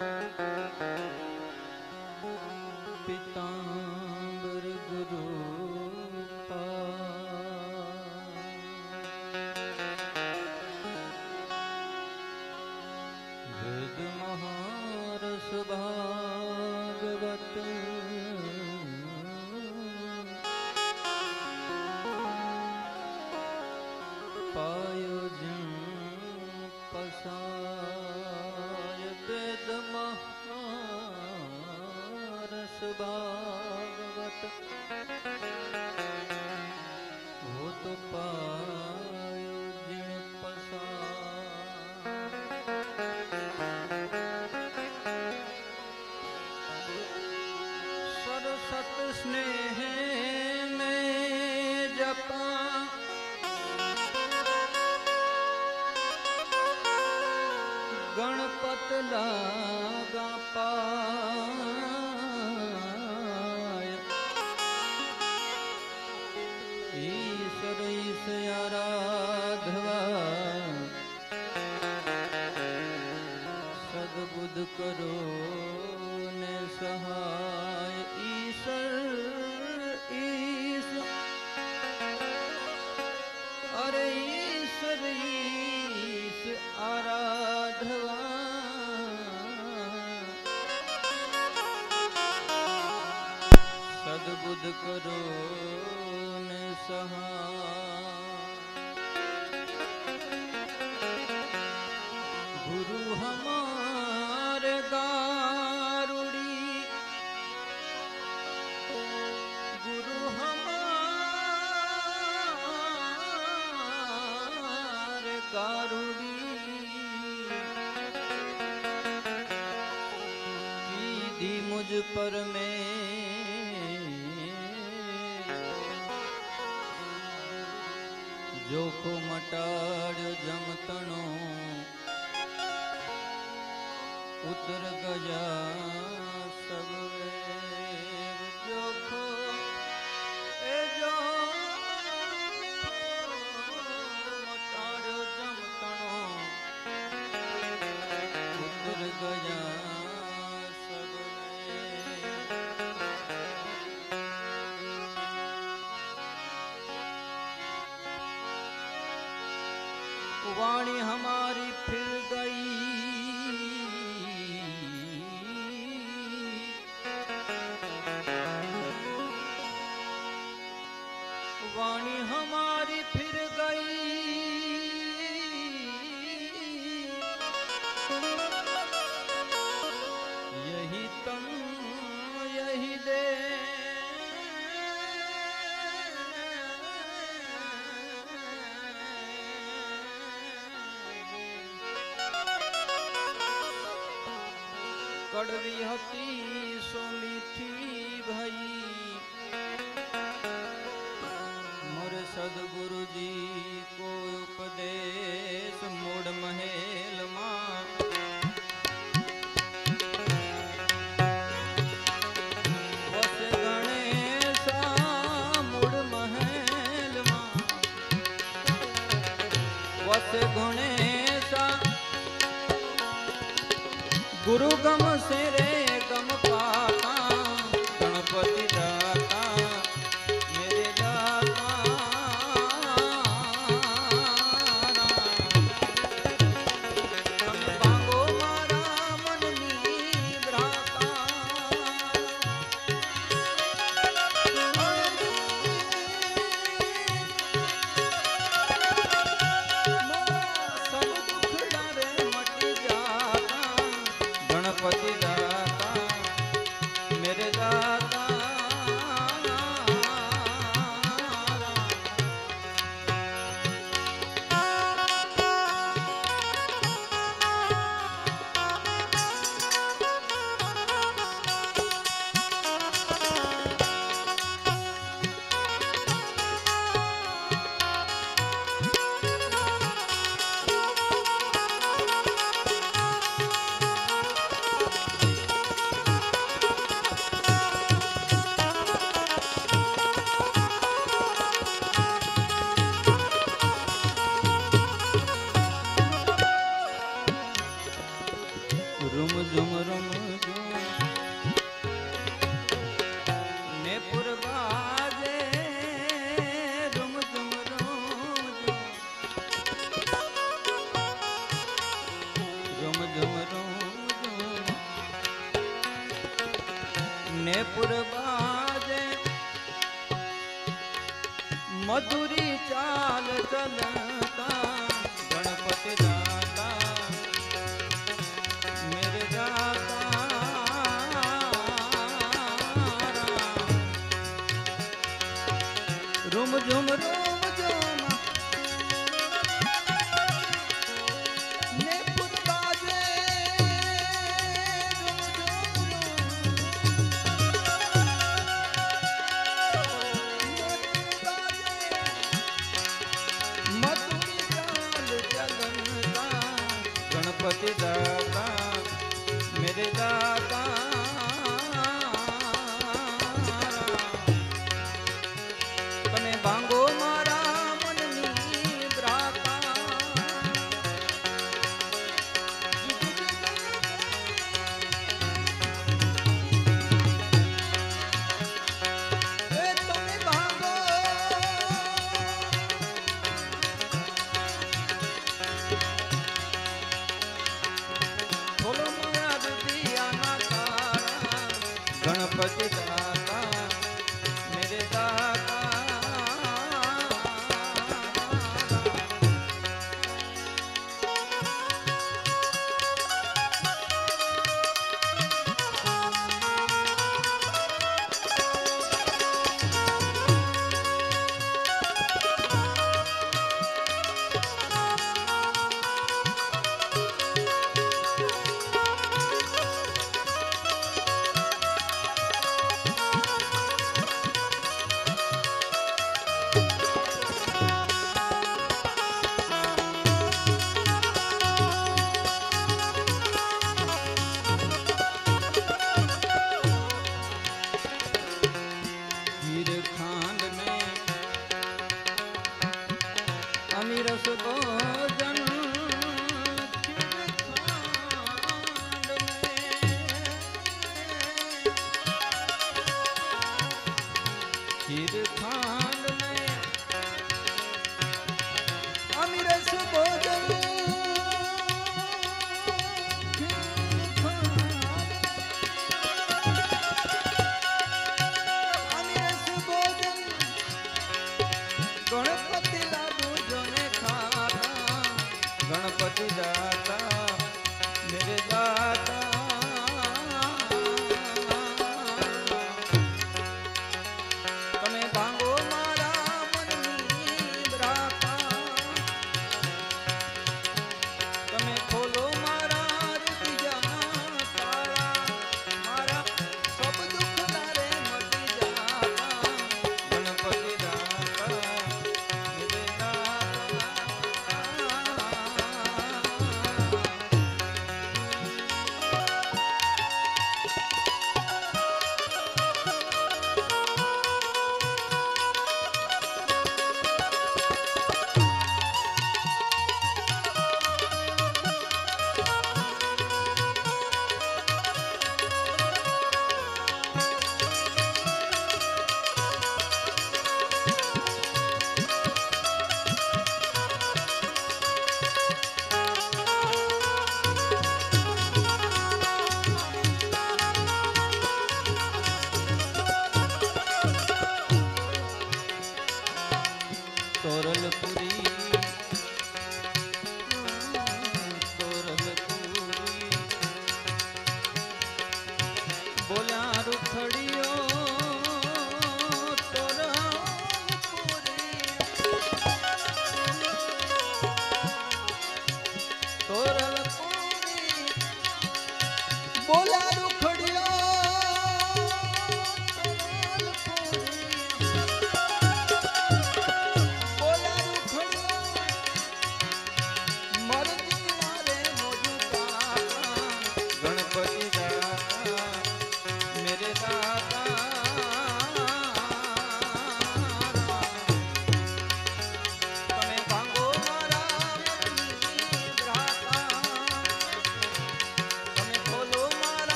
Música पर में કડવી હતી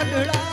હે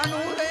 காணூரே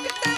Look at.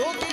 Yo